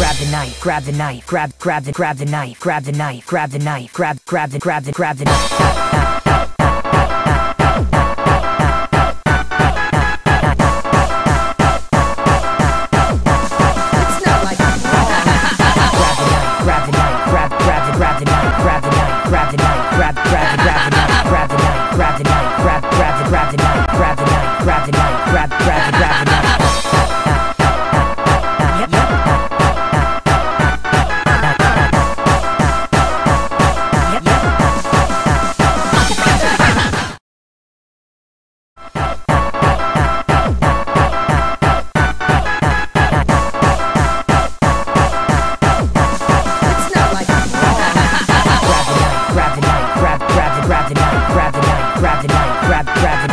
Grab the knife, grab the knife, grab, grab the, grab the knife, grab the knife, grab the knife, grab, grab the, grab the, grab the knife. grab the knife, grab, grab the knife, grab the knife, grab the knife, grab the knife, grab the knife. Grab the night, grab, grab the night, grab, grab the night, grab, grab the night.